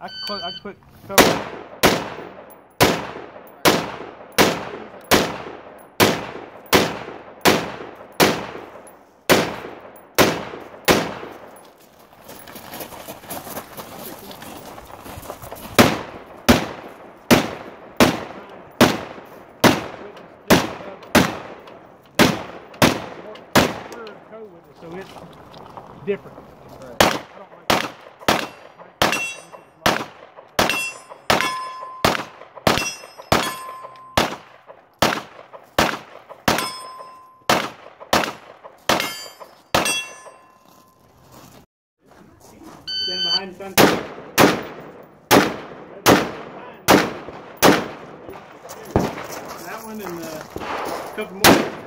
I can. I can cover. So it's different. Stand behind something. That one and uh, a couple more.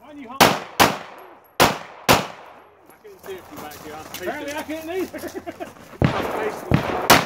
Why you home? I couldn't see it from back here. Apparently I couldn't either.